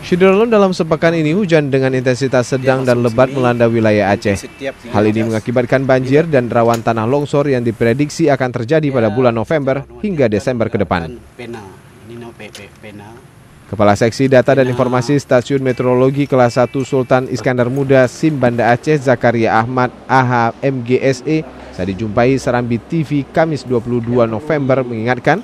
Syederlun dalam sepekan ini hujan dengan intensitas sedang dan lebat melanda wilayah Aceh. Hal ini mengakibatkan banjir dan rawan tanah longsor yang diprediksi akan terjadi pada bulan November hingga Desember ke depan. Kepala Seksi Data dan Informasi Stasiun Meteorologi Kelas 1 Sultan Iskandar Muda Sim Banda Aceh Zakaria Ahmad AH MGSE saat dijumpai Serambi TV Kamis 22 November mengingatkan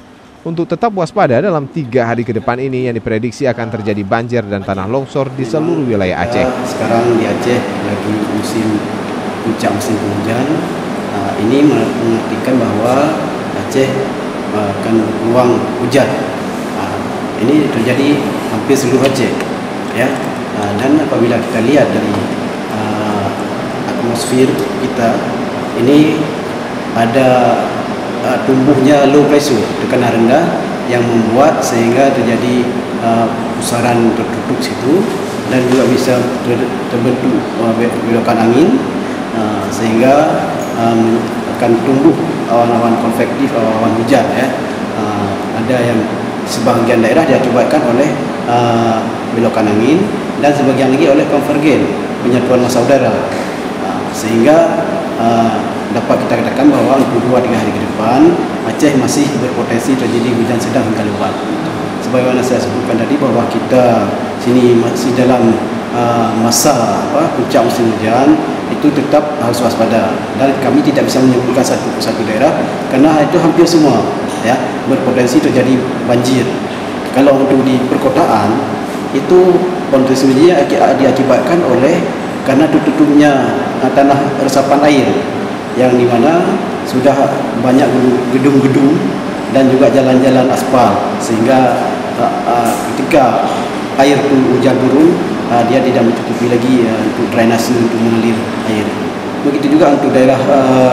untuk tetap waspada dalam tiga hari ke depan ini yang diprediksi akan terjadi banjir dan tanah longsor di seluruh wilayah Aceh. Sekarang di Aceh lagi musim puncak musim hujan. Uh, ini mengartikan bahwa Aceh uh, akan ruang hujan. Uh, ini terjadi hampir seluruh Aceh, ya. Uh, dan apabila kita lihat dari uh, atmosfer kita, ini ada uh, tumbuhnya low pressure tekanan rendah yang membuat sehingga terjadi uh, pusaran tertutup situ dan juga bisa ter, terbentuk uh, belokan angin uh, sehingga um, akan tumbuh awan-awan konvektif awan-awan hujan ya. Uh, ada yang sebagian daerah diakibatkan oleh uh, belokan angin dan sebagian lagi oleh konvergen penyatuan massa udara. Uh, sehingga uh, dapat kita katakan bahawa untuk dua tiga hari ke depan Aceh masih berpotensi terjadi hujan sedang hingga lebat. Sebagaimana saya sebutkan tadi bahawa kita sini masih dalam uh, masa apa puncak musim hujan itu tetap harus waspada dan kami tidak bisa menyebutkan satu persatu daerah kerana itu hampir semua ya berpotensi terjadi banjir. Kalau untuk di perkotaan itu potensi banjir diakibatkan oleh karena tutupnya uh, tanah resapan air yang di mana sudah banyak gedung-gedung dan juga jalan-jalan aspal sehingga uh, uh, ketika air hujan turun uh, dia tidak mencukupi lagi untuk drainase untuk mengalir air. Begitu juga untuk daerah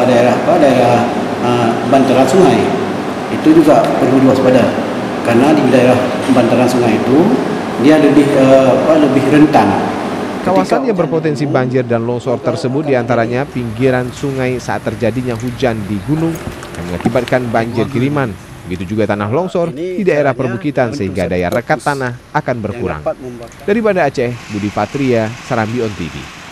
daerah apa daerah bantaran sungai. Itu juga perlu diwaspada. Karena di daerah bantaran sungai itu dia lebih apa lebih rentan Kawasan yang berpotensi banjir dan longsor tersebut di antaranya pinggiran sungai saat terjadinya hujan di gunung yang mengakibatkan banjir kiriman. Begitu juga tanah longsor di daerah perbukitan sehingga daya rekat tanah akan berkurang. Dari Banda Aceh, Budi Fatria, Sarambi On TV.